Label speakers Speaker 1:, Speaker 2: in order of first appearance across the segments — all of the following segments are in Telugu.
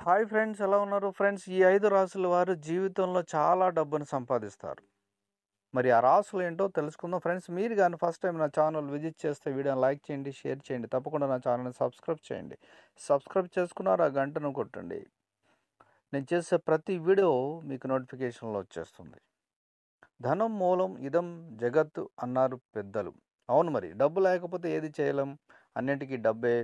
Speaker 1: హాయ్ ఫ్రెండ్స్ ఎలా ఉన్నారు? ఫ్రెండ్స్ ఈ ఐదు రాసుల వారు జీవితంలో చాలా డబ్బును సంపాదిస్తారు. మరి ఆ రాసులు ఏంటో తెలుసుకుందాం. ఫ్రెండ్స్ మీరు కానీ ఫస్ట్ టైం నా ఛానల్ విజిట్ చేస్తే వీడియోని లైక్ చేయండి షేర్ చేయండి. తప్పకుండా నా ఛానల్ని సబ్స్క్రైబ్ చేయండి. సబ్స్క్రైబ్ చేసుకున్నారు ఆ గంటను కొట్టండి. నేను చేసే ప్రతి వీడియో మీకు నోటిఫికేషన్లో వచ్చేస్తుంది. ధనం మూలం ఇదం జగత్తు అన్నారు పెద్దలు. అవును మరి. డబ్బు లేకపోతే ఏది చేయలేం? అన్నింటికీ డబ్బే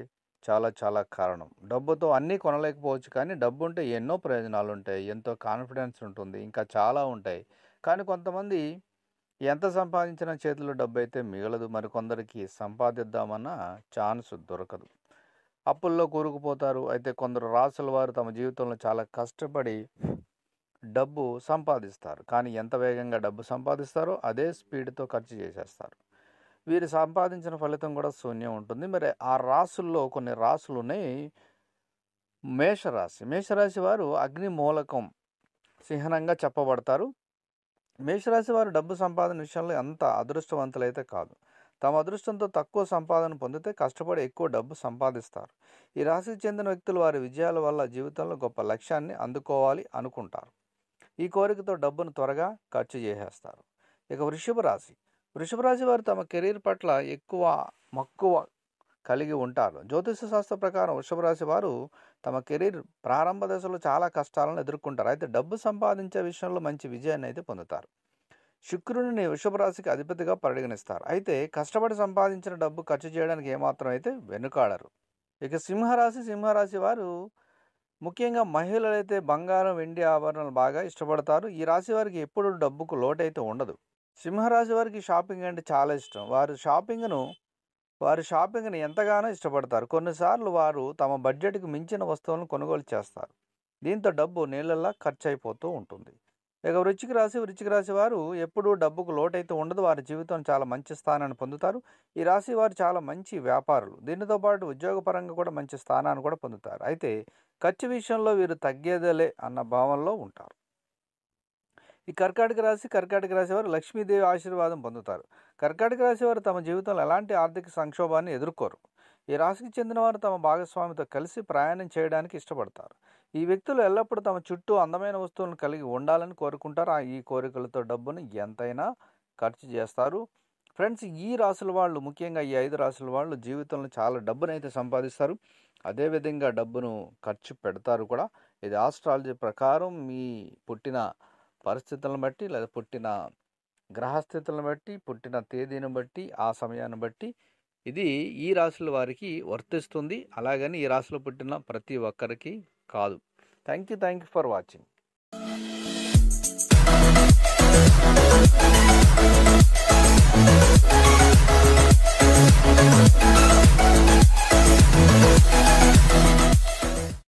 Speaker 1: చాలా చాలా కారణం. డబ్బుతో అన్నీ కొనలేకపోవచ్చు కానీ డబ్బు ఉంటే ఎన్నో ప్రయోజనాలు ఉంటాయి ఎంతో కాన్ఫిడెన్స్ ఉంటుంది. ఇంకా చాలా ఉంటాయి. కానీ కొంతమంది ఎంత సంపాదించిన చేతిలో డబ్బు అయితే మిగలదు. మరి కొందరికి సంపాదిద్దామన్న ఛాన్స్ దొరకదు. అప్పుల్లో కూరుకుపోతారు. అయితే కొందరు రాసుల వారు తమ జీవితంలో చాలా కష్టపడి డబ్బు సంపాదిస్తారు. కానీ ఎంత వేగంగా డబ్బు సంపాదిస్తారో అదే స్పీడ్తో ఖర్చు చేసేస్తారు. వీరు సంపాదించిన ఫలితం కూడా శూన్యం ఉంటుంది. మరి ఆ రాసుల్లో కొన్ని రాసులు ఉన్నాయి మేషరాశి. మేషరాశి వారు అగ్ని మూలకం చిహ్నంగా చెప్పబడతారు. మేషరాశి వారు డబ్బు సంపాదన విషయంలో అంత అదృష్టవంతులైతే కాదు. తమ అదృష్టంతో తక్కువ సంపాదన పొందితే కష్టపడి ఎక్కువ డబ్బు సంపాదిస్తారు. ఈ రాశికి చెందిన వ్యక్తులు వారి విజయాల వల్ల జీవితంలో గొప్ప లక్ష్యాన్ని అందుకోవాలి అనుకుంటారు. ఈ కోరికతో డబ్బును త్వరగా ఖర్చు చేసేస్తారు. ఇక వృషభ రాశి. వృషభరాశి వారు తమ కెరీర్ పట్ల ఎక్కువ మక్కువ కలిగి ఉంటారు. జ్యోతిష శాస్త్ర ప్రకారం వృషభరాశి వారు తమ కెరీర్ ప్రారంభ దశలో చాలా కష్టాలను ఎదుర్కొంటారు. అయితే డబ్బు సంపాదించే విషయంలో మంచి విజయాన్ని అయితే పొందుతారు. శుక్రుడిని వృషభరాశికి అధిపతిగా పరిగణిస్తారు. అయితే కష్టపడి సంపాదించిన డబ్బు ఖర్చు చేయడానికి ఏమాత్రం అయితే వెనుకాడరు. ఇక సింహరాశి సింహరాశి వారు ముఖ్యంగా మహిళలు అయితే బంగారం వెండి ఆభరణాలు బాగా ఇష్టపడతారు. ఈ రాశి వారికి ఎప్పుడు డబ్బుకు లోటైతే ఉండదు. సింహరాశి వారికి షాపింగ్ అంటే చాలా ఇష్టం. వారు షాపింగ్ను వారు షాపింగ్ని ఎంతగానో ఇష్టపడతారు. కొన్నిసార్లు వారు తమ బడ్జెట్కి మించిన వస్తువులను కొనుగోలు చేస్తారు. దీంతో డబ్బు నీళ్ళల్లా ఖర్చు అయిపోతూ ఉంటుంది. ఇక వృచ్చిక రాశి వృచ్చిక రాశి వారు ఎప్పుడూ డబ్బుకు లోటైతే ఉండదు. వారి జీవితం చాలా మంచి స్థానాన్ని పొందుతారు. ఈ రాశి వారు చాలా మంచి వ్యాపారులు. దీనితో పాటు ఉద్యోగపరంగా కూడా మంచి స్థానాన్ని కూడా పొందుతారు. అయితే ఖర్చు విషయంలో వీరు తగ్గేదేలే అన్న భావనలో ఉంటారు. ఈ కర్కాటక రాశి కర్కాటక రాశి వారు లక్ష్మీదేవి ఆశీర్వాదం పొందుతారు. కర్కాటక రాశి వారు తమ జీవితంలో ఎలాంటి ఆర్థిక సంక్షోభాన్ని ఎదుర్కోరు. ఈ రాశికి చెందిన వారు తమ భాగస్వామితో కలిసి ప్రయాణం చేయడానికి ఇష్టపడతారు. ఈ వ్యక్తులు ఎల్లప్పుడూ తమ చుట్టూ అందమైన వస్తువులను కలిగి ఉండాలని కోరుకుంటారు. ఆ ఈ కోరికలతో డబ్బును ఎంతైనా ఖర్చు చేస్తారు. ఫ్రెండ్స్ ఈ రాసుల వాళ్ళు ముఖ్యంగా ఈ ఐదు రాసుల వాళ్ళు జీవితంలో చాలా డబ్బునైతే సంపాదిస్తారు. అదేవిధంగా డబ్బును ఖర్చు పెడతారు కూడా. ఇది ఆస్ట్రాలజీ ప్రకారం మీ పుట్టిన పరిస్థితులను బట్టి లేదా పుట్టిన గ్రహస్థితులను బట్టి పుట్టిన తేదీని బట్టి ఆ సమయాన్ని బట్టి ఇది ఈ రాశుల వారికి వర్తిస్తుంది. అలాగని ఈ రాశిలో పుట్టిన ప్రతి ఒక్కరికి కాదు. Thank you thank you for watching.